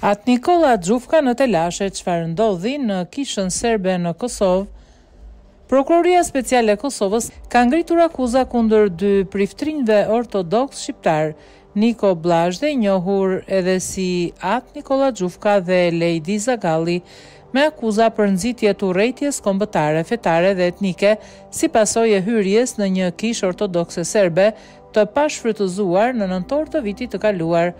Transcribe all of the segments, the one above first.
At Nikolla Xhufka në telashe çfarë ndodhi në Kishën Serbe në Kosovë, Prokuroria Speciale e Kosovës ka ngritur akuza kundër dy priftrinjve ortodoksë shqiptarë, Niko Blazhde i njohur edhe si At Nikolla Xhufka dhe Lejdi Zagalli me akuza për nxitje të urrejtjes kombëtare, fetare dhe etnike si pasojë e hyrjes në një kishë ortodokse serbe të pashfrytëzuar në nëntor të vitit të kaluar.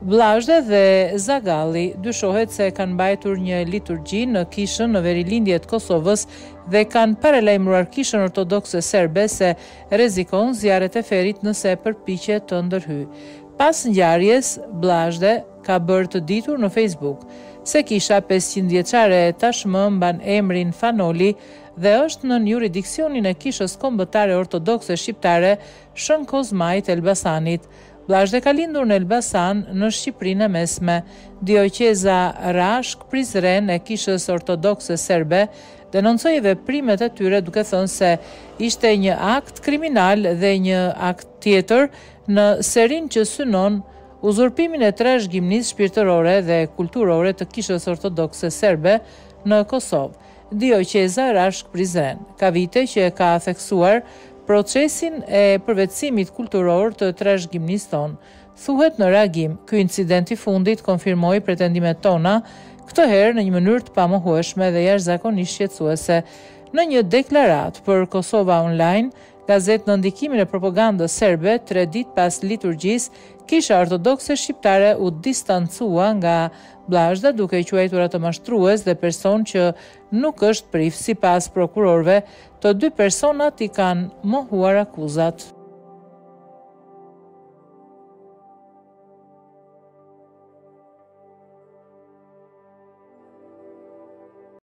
Blazhde dhe Zagalli dyshohet se kanë mbajtur një liturgji në kishën në verilindje të Kosovës dhe kanë paralajmëruar Kishën Ortodokse Serbe se rrezikon zjarret e ferrit nëse përpiqet të ndërhyjë. Pas ngjarjes, Blazhde ka bërë të ditur në Facebook, se kisha pesëqind vjeçare tashmë mban emrin Fan Noli dhe është nën juridiksionin e Kishës Kombëtare Ortodokse Shqiptare Shën Kozmai të Elbasanit. Blazhde ka lindur në Elbasan, në Shqipërinë e Mesme. Dioqeza Rashkë-Prizren e Kishës Ortodokse Serbe denoncoi veprimet e tyre duke thënë se ishte një akt kriminal dhe një akt tjetër në serinë që synon uzurpimin e trashëgimnisë shpirtërore dhe kulturore të Kishës Ortodokse Serbe në Kosovë. Dioqeza Rashkë-Prizren ka vite që e ka theksuar procesin e përvetësimit kulturor të trashëgimnisë tonë, thuhet në reagim. Ky incident i fundit konfirmoi pretendimet tona, këtë herë në një mënyrë të pamohueshme dhe jashtëzakonisht shqetësuese. Në një deklaratë për Kosova Online, gazetë nën ndikimin e propagandës serbe, tre ditë pas liturgjisë, Kisha Ortodokse Shqiptare u distancua nga Blazhda duke e quajtur atë mashtrues dhe person që nuk është prift. Sipas prokurorëve, të dy personat i kanë mohuar akuzat.